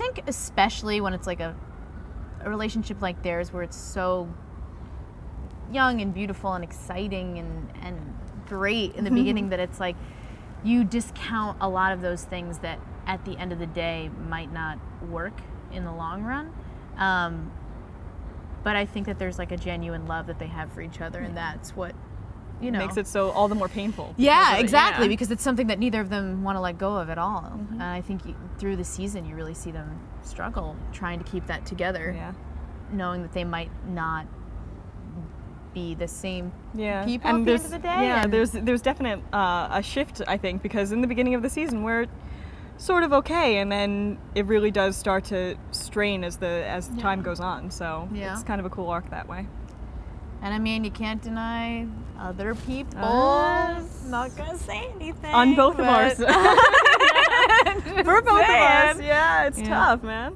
think especially when it's like a a relationship like theirs where it's so young and beautiful and exciting and and great in the beginning that it's like you discount a lot of those things that at the end of the day might not work in the long run. Um, but I think that there's like a genuine love that they have for each other, and that's what you know Makes it so all the more painful. yeah, exactly, yeah. because it's something that neither of them want to let go of at all. And I think you, through the season, you really see them struggle trying to keep that together, Yeah. knowing that they might not be the same Yeah, people at the end of the day, yeah, and- there's there's definite uh, a shift I think because in the beginning of the season we're sort of okay, and then it really does start to strain as the as time goes on. So Yeah. it's kind of a cool arc that way. And I mean, you can't deny other people. Uh, not gonna say anything. On both of ours, for both of us, yeah, it's Yeah. tough, man.